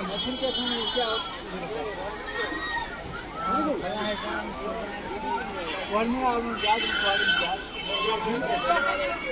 machine more सामने क्या one में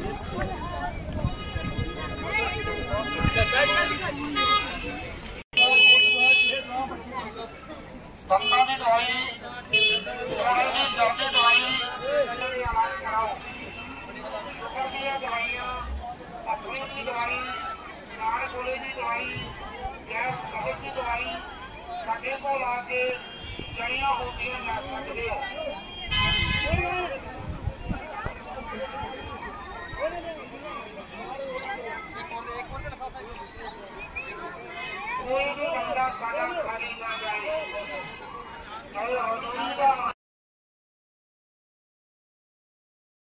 की दवाई नार गोले की दवाई गैस कब्ज की दवाई ਸਾਡੇ ਕੋਲ ਆ ਕੇ ਜੜੀਆਂ ਹੁੰਦੀਆਂ ਜਾ ਸਕਦੇ ਹੋ ਕੋਈ ਵੀ ਬੰਦਾ ਖਾਣਾ ਖਾਣੀ ਨਾ ਜਾਏ ਚਾਹੇ ਹੌਲੀ ਦਾ